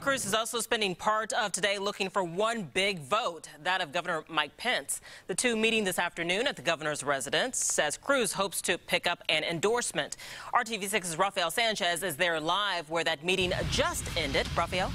Cruz is also spending part of today looking for one big vote, that of Governor Mike Pence. The two meeting this afternoon at the governor's residence says Cruz hopes to pick up an endorsement. RTV6's Rafael Sanchez is there live where that meeting just ended. Rafael?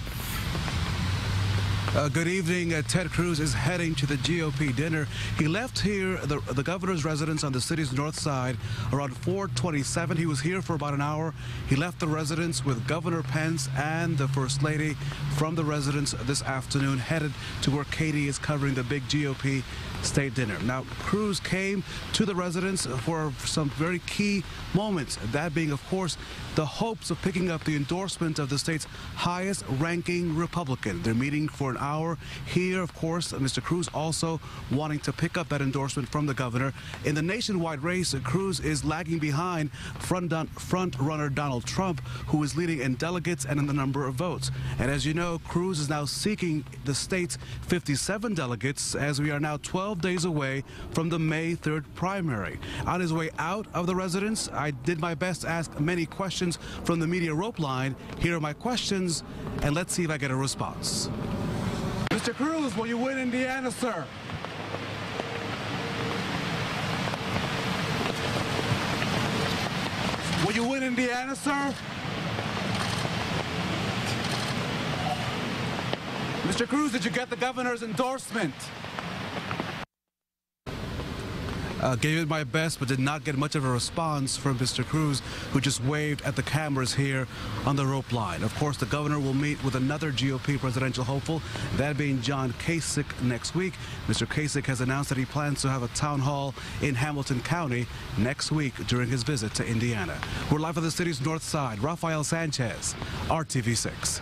Uh, good evening. Uh, Ted Cruz is heading to the GOP dinner. He left here, the, the governor's residence on the city's north side, around 427. He was here for about an hour. He left the residence with Governor Pence and the First Lady from the residence this afternoon, headed to where Katie is covering the big GOP state dinner. Now, Cruz came to the residence for some very key moments, that being, of course, the hopes of picking up the endorsement of the state's highest ranking Republican. They're meeting for an hour here, of course. Mr. Cruz also wanting to pick up that endorsement from the governor. In the nationwide race, Cruz is lagging behind front, front runner Donald Trump, who is leading in delegates and in the number of votes. And as you know, Cruz is now seeking the state's 57 delegates as we are now 12 12 days away from the May 3rd primary. On his way out of the residence, I did my best to ask many questions from the media rope line. Here are my questions, and let's see if I get a response. Mr. Cruz, will you win Indiana, sir? Will you win Indiana, sir? Mr. Cruz, did you get the governor's endorsement? Uh, gave it my best, but did not get much of a response from Mr. Cruz, who just waved at the cameras here on the rope line. Of course, the governor will meet with another GOP presidential hopeful, that being John Kasich next week. Mr. Kasich has announced that he plans to have a town hall in Hamilton County next week during his visit to Indiana. We're live on the city's north side. Rafael Sanchez, RTV6.